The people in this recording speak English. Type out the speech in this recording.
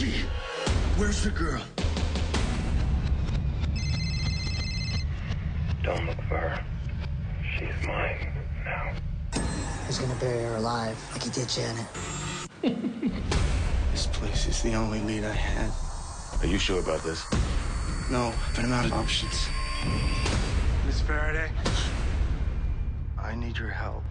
Where's the girl? Don't look for her. She's mine now. He's gonna bury her alive, like he did Janet. This place is the only lead I had. Are you sure about this? No, but I'm out of options. Miss Faraday, I need your help.